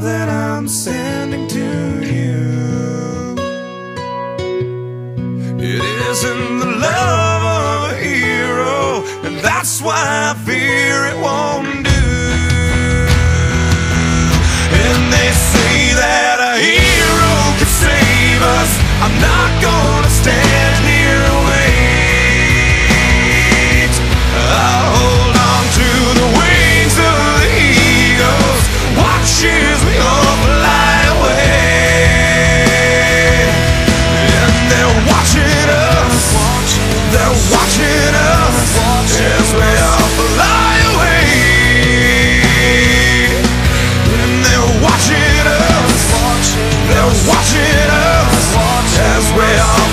love that I'm sending to you. It isn't the love of a hero, and that's why I fear it won't watching us watch as we're